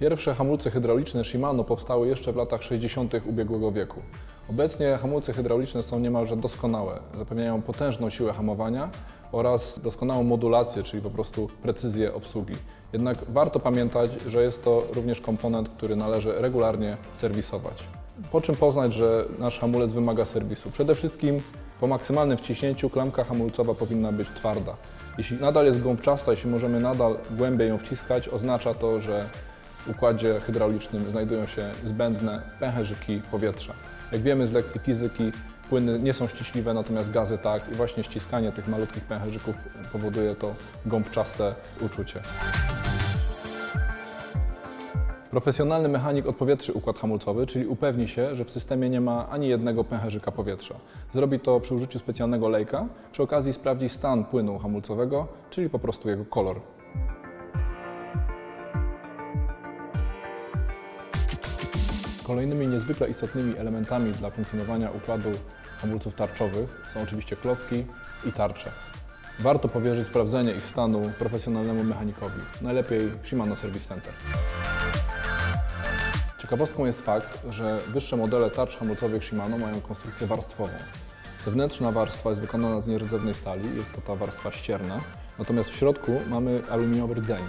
Pierwsze hamulce hydrauliczne Shimano powstały jeszcze w latach 60. ubiegłego wieku. Obecnie hamulce hydrauliczne są niemalże doskonałe, zapewniają potężną siłę hamowania oraz doskonałą modulację, czyli po prostu precyzję obsługi. Jednak warto pamiętać, że jest to również komponent, który należy regularnie serwisować. Po czym poznać, że nasz hamulec wymaga serwisu? Przede wszystkim po maksymalnym wciśnięciu klamka hamulcowa powinna być twarda. Jeśli nadal jest gąbczasta, jeśli możemy nadal głębiej ją wciskać, oznacza to, że w układzie hydraulicznym znajdują się zbędne pęcherzyki powietrza. Jak wiemy z lekcji fizyki, płyny nie są ściśliwe, natomiast gazy tak i właśnie ściskanie tych malutkich pęcherzyków powoduje to gąbczaste uczucie. Profesjonalny mechanik odpowietrzy układ hamulcowy, czyli upewni się, że w systemie nie ma ani jednego pęcherzyka powietrza. Zrobi to przy użyciu specjalnego lejka, przy okazji sprawdzi stan płynu hamulcowego, czyli po prostu jego kolor. Kolejnymi niezwykle istotnymi elementami dla funkcjonowania układu hamulców tarczowych są oczywiście klocki i tarcze. Warto powierzyć sprawdzenie ich stanu profesjonalnemu mechanikowi, najlepiej Shimano Service Center. Ciekawostką jest fakt, że wyższe modele tarcz hamulcowych Shimano mają konstrukcję warstwową. Zewnętrzna warstwa jest wykonana z nierdzewnej stali, jest to ta warstwa ścierna, natomiast w środku mamy aluminiowy rdzeń.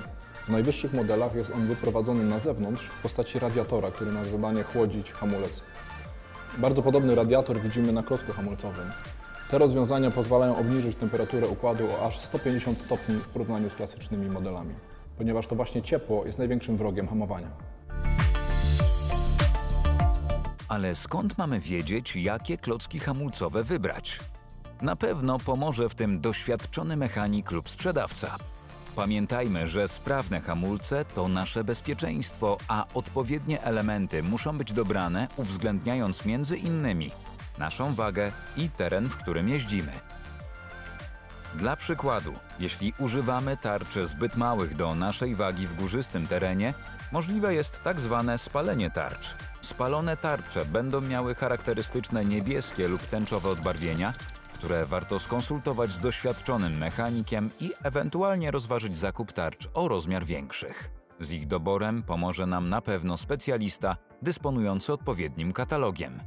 W najwyższych modelach jest on wyprowadzony na zewnątrz w postaci radiatora, który ma zadanie chłodzić hamulec. Bardzo podobny radiator widzimy na klocku hamulcowym. Te rozwiązania pozwalają obniżyć temperaturę układu o aż 150 stopni w porównaniu z klasycznymi modelami, ponieważ to właśnie ciepło jest największym wrogiem hamowania. Ale skąd mamy wiedzieć, jakie klocki hamulcowe wybrać? Na pewno pomoże w tym doświadczony mechanik lub sprzedawca. Pamiętajmy, że sprawne hamulce to nasze bezpieczeństwo, a odpowiednie elementy muszą być dobrane, uwzględniając między innymi naszą wagę i teren, w którym jeździmy. Dla przykładu, jeśli używamy tarczy zbyt małych do naszej wagi w górzystym terenie, możliwe jest tak zwane spalenie tarcz. Spalone tarcze będą miały charakterystyczne niebieskie lub tęczowe odbarwienia, które warto skonsultować z doświadczonym mechanikiem i ewentualnie rozważyć zakup tarcz o rozmiar większych. Z ich doborem pomoże nam na pewno specjalista dysponujący odpowiednim katalogiem.